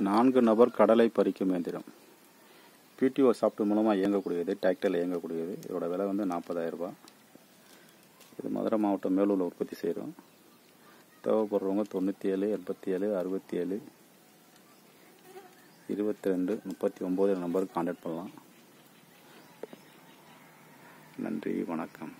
நான்கு நபர் கடலை பறிக்கும் இயந்திரம். பிடிஓ சாஃப்ட்வேர் மூலமாக இயங்கக்கூடியது டிராக்டரில் இயங்கக்கூடியது. இதோட விலை வந்து நாற்பதாயிரரூபா இது மதுரை மாவட்டம் மேலூரில் உற்பத்தி செய்கிறோம் தேவைப்படுறவங்க தொண்ணூற்றி ஏழு எண்பத்தி ஏழு அறுபத்தி ஏழு இருபத்தி ரெண்டு முப்பத்தி ஒம்பது நம்பருக்கு கான்டாக்ட் பண்ணலாம். நன்றி வணக்கம்.